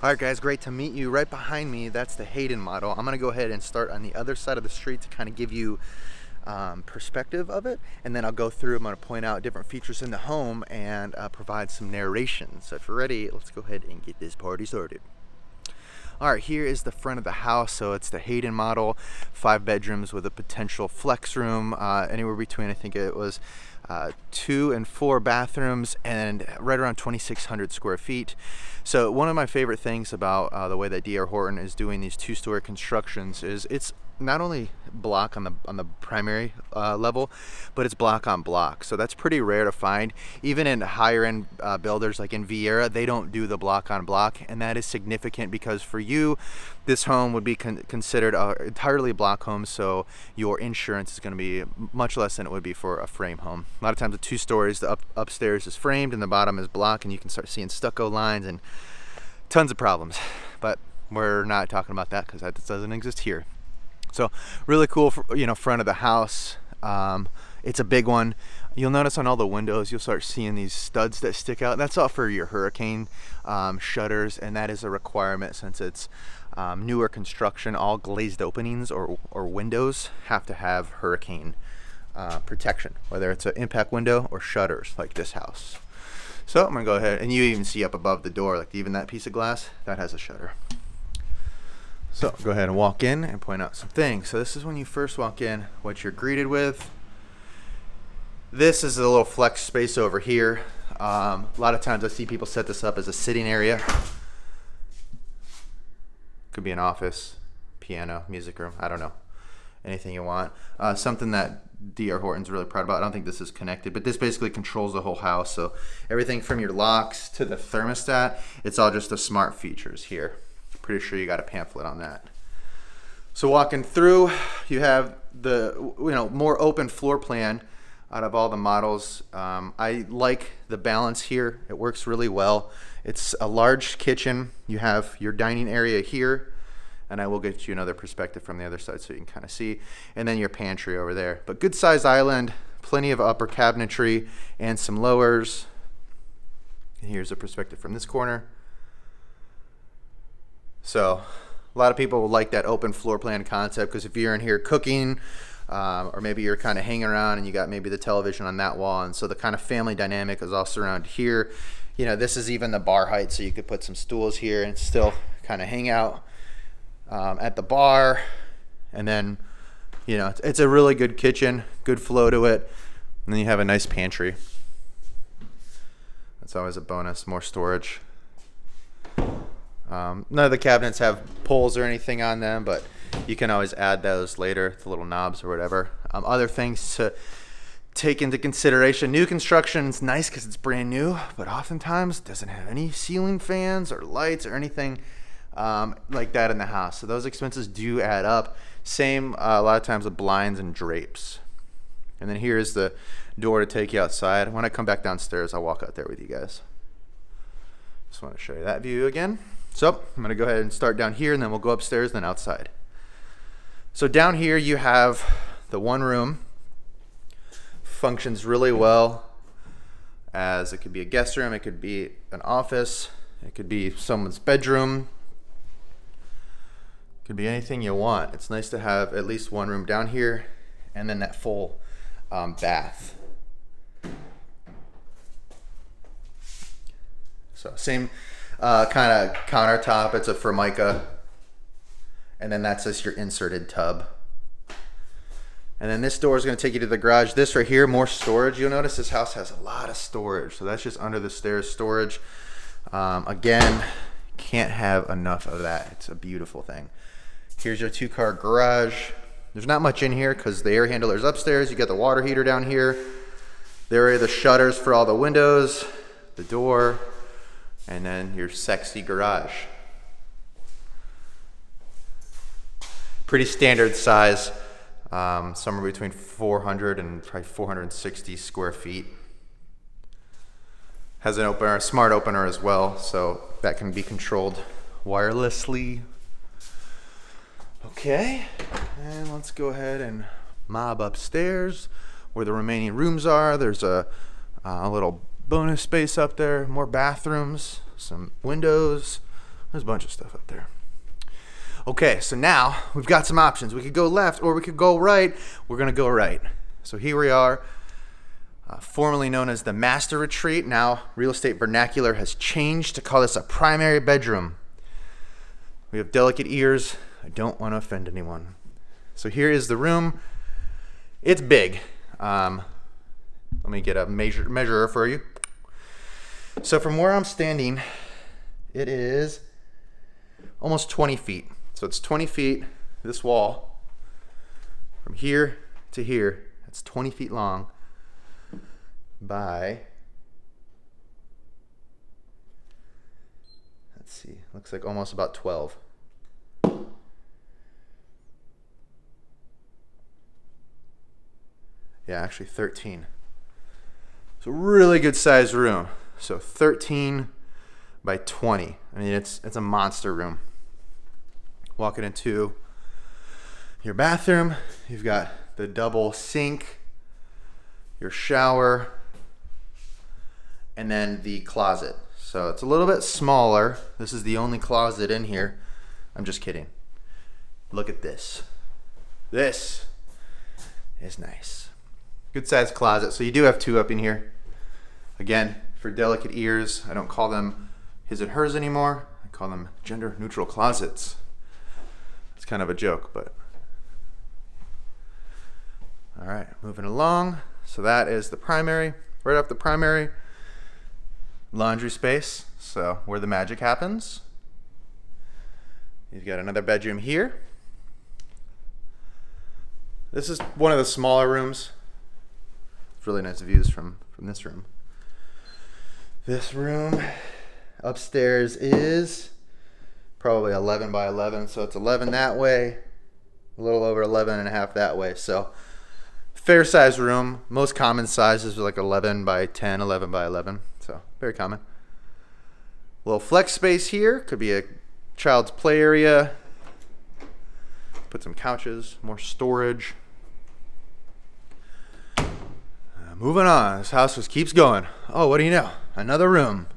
All right, guys, great to meet you. Right behind me, that's the Hayden model. I'm gonna go ahead and start on the other side of the street to kind of give you um, perspective of it, and then I'll go through, I'm gonna point out different features in the home and uh, provide some narration. So if you're ready, let's go ahead and get this party started. All right, here is the front of the house. So it's the Hayden model, five bedrooms with a potential flex room, uh, anywhere between, I think it was uh, two and four bathrooms and right around 2,600 square feet. So one of my favorite things about uh, the way that D.R. Horton is doing these two-story constructions is it's not only block on the on the primary uh, level, but it's block on block. So that's pretty rare to find. Even in higher end uh, builders like in Viera, they don't do the block on block, and that is significant because for you, this home would be con considered a entirely block home. So your insurance is going to be much less than it would be for a frame home. A lot of times, the two stories, the up, upstairs is framed and the bottom is block, and you can start seeing stucco lines and tons of problems. But we're not talking about that because that doesn't exist here. So really cool, for, you know, front of the house. Um, it's a big one. You'll notice on all the windows, you'll start seeing these studs that stick out. That's all for your hurricane um, shutters, and that is a requirement since it's um, newer construction. All glazed openings or, or windows have to have hurricane uh, protection, whether it's an impact window or shutters like this house. So I'm gonna go ahead, and you even see up above the door, like even that piece of glass, that has a shutter. So go ahead and walk in and point out some things. So this is when you first walk in, what you're greeted with. This is a little flex space over here. Um, a lot of times I see people set this up as a sitting area. Could be an office, piano, music room, I don't know. Anything you want. Uh, something that DR Horton's really proud about. I don't think this is connected, but this basically controls the whole house. So everything from your locks to the thermostat, it's all just the smart features here. Pretty sure you got a pamphlet on that. So walking through, you have the you know more open floor plan out of all the models. Um, I like the balance here. It works really well. It's a large kitchen. You have your dining area here, and I will get you another perspective from the other side so you can kind of see, and then your pantry over there. But good size island, plenty of upper cabinetry and some lowers. And here's a perspective from this corner. So a lot of people will like that open floor plan concept because if you're in here cooking um, or maybe you're kind of hanging around and you got maybe the television on that wall and so the kind of family dynamic is also around here. You know this is even the bar height so you could put some stools here and still kind of hang out um, at the bar. And then you know it's, it's a really good kitchen good flow to it. And then you have a nice pantry. That's always a bonus more storage um, none of the cabinets have pulls or anything on them, but you can always add those later, the little knobs or whatever. Um, other things to take into consideration. New construction is nice because it's brand new, but oftentimes doesn't have any ceiling fans or lights or anything um, like that in the house. So those expenses do add up. Same uh, a lot of times with blinds and drapes. And then here's the door to take you outside. When I come back downstairs, I'll walk out there with you guys. Just want to show you that view again. So I'm to go ahead and start down here and then we'll go upstairs then outside. So down here you have the one room. Functions really well as it could be a guest room, it could be an office, it could be someone's bedroom. It could be anything you want. It's nice to have at least one room down here and then that full um, bath. So same uh, kind of countertop. It's a Formica. And then that's just your inserted tub. And then this door is going to take you to the garage. This right here, more storage. You'll notice this house has a lot of storage. So that's just under the stairs storage. Um, again, can't have enough of that. It's a beautiful thing. Here's your two car garage. There's not much in here because the air handler is upstairs. You got the water heater down here. There are the shutters for all the windows, the door, and then your sexy garage. Pretty standard size, um, somewhere between 400 and probably 460 square feet. Has an opener, a smart opener as well, so that can be controlled wirelessly. Okay, and let's go ahead and mob upstairs where the remaining rooms are. There's a, a little bonus space up there, more bathrooms, some windows, There's a bunch of stuff up there. Okay, so now we've got some options. We could go left or we could go right. We're gonna go right. So here we are, uh, formerly known as the master retreat. Now real estate vernacular has changed to call this a primary bedroom. We have delicate ears. I don't want to offend anyone. So here is the room. It's big. Um, let me get a measure, measurer for you. So from where I'm standing, it is almost 20 feet. So it's 20 feet, this wall, from here to here. That's 20 feet long by, let's see, looks like almost about 12. Yeah, actually 13. So really good sized room. So 13 by 20. I mean, it's it's a monster room. Walking into your bathroom, you've got the double sink, your shower, and then the closet. So it's a little bit smaller. This is the only closet in here. I'm just kidding. Look at this. This is nice. Good sized closet. So you do have two up in here. Again, for delicate ears, I don't call them his and hers anymore. I call them gender neutral closets. It's kind of a joke, but. All right, moving along. So that is the primary. Right off the primary, laundry space. So where the magic happens. You've got another bedroom here. This is one of the smaller rooms. It's really nice views from, from this room. This room upstairs is probably 11 by 11. So it's 11 that way, a little over 11 and a half that way. So fair size room. Most common sizes are like 11 by 10, 11 by 11. So very common. Little flex space here. Could be a child's play area. Put some couches, more storage. Uh, moving on. This house just keeps going. Oh, what do you know? Another room.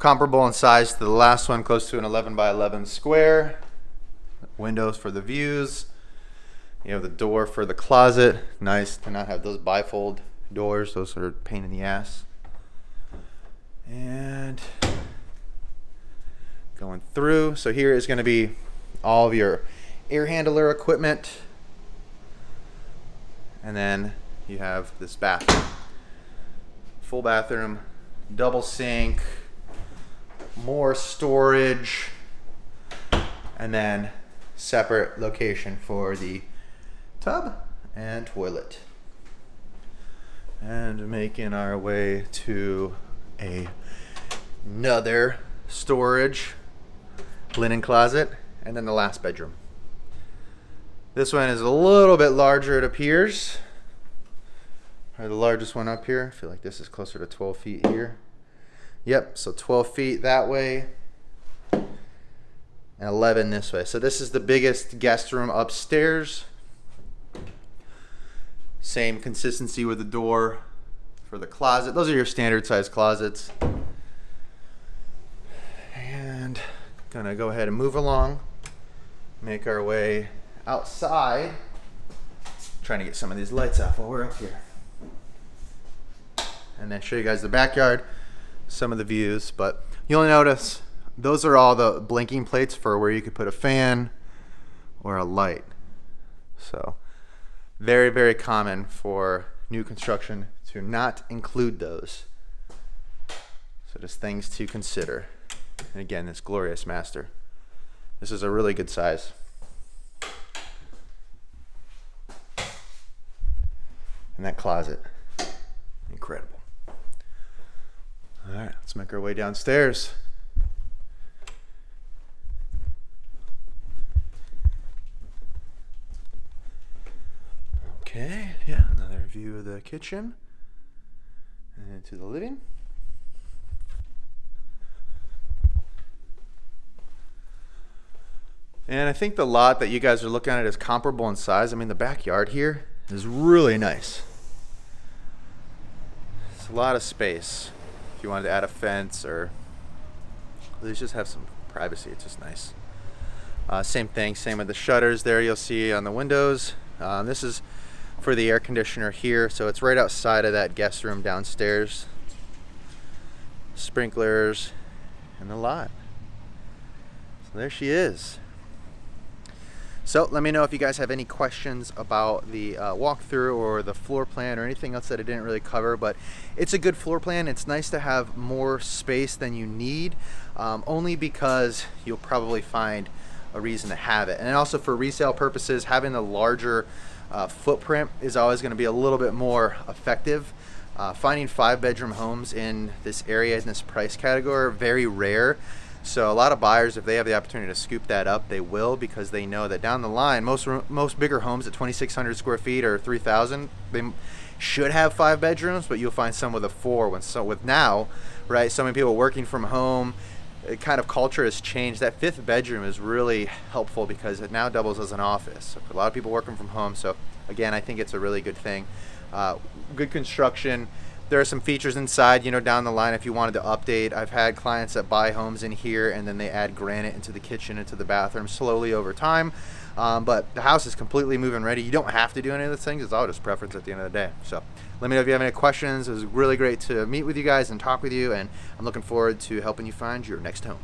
Comparable in size to the last one, close to an 11 by 11 square. Windows for the views. You have the door for the closet. Nice to not have those bifold doors. Those are pain in the ass. And going through. So here is going to be all of your air handler equipment. And then you have this bathroom full bathroom, double sink, more storage, and then separate location for the tub and toilet. And making our way to a, another storage linen closet and then the last bedroom. This one is a little bit larger it appears or the largest one up here. I feel like this is closer to 12 feet here. Yep, so 12 feet that way and 11 this way. So this is the biggest guest room upstairs. Same consistency with the door for the closet. Those are your standard size closets. And gonna go ahead and move along. Make our way outside. Trying to get some of these lights off while we're up here and then show you guys the backyard, some of the views. But you'll notice those are all the blinking plates for where you could put a fan or a light. So very, very common for new construction to not include those. So just things to consider. And again, this glorious master. This is a really good size. And that closet, incredible. All right, let's make our way downstairs. Okay, yeah, another view of the kitchen and into the living. And I think the lot that you guys are looking at is comparable in size. I mean, the backyard here is really nice. It's a lot of space if you wanted to add a fence or These just have some privacy. It's just nice. Uh, same thing, same with the shutters there you'll see on the windows. Um, this is for the air conditioner here, so it's right outside of that guest room downstairs. Sprinklers and the lot. So there she is. So let me know if you guys have any questions about the uh, walkthrough or the floor plan or anything else that I didn't really cover, but it's a good floor plan. It's nice to have more space than you need, um, only because you'll probably find a reason to have it. And also for resale purposes, having a larger uh, footprint is always going to be a little bit more effective. Uh, finding five bedroom homes in this area in this price category are very rare. So a lot of buyers, if they have the opportunity to scoop that up, they will because they know that down the line, most most bigger homes at 2,600 square feet or 3,000, they should have five bedrooms, but you'll find some with a four. When so with now, right? So many people working from home kind of culture has changed. That fifth bedroom is really helpful because it now doubles as an office. a lot of people working from home. So again, I think it's a really good thing. Uh, good construction. There are some features inside, you know, down the line if you wanted to update. I've had clients that buy homes in here and then they add granite into the kitchen, into the bathroom slowly over time. Um, but the house is completely move-in ready. You don't have to do any of those things. It's all just preference at the end of the day. So let me know if you have any questions. It was really great to meet with you guys and talk with you, and I'm looking forward to helping you find your next home.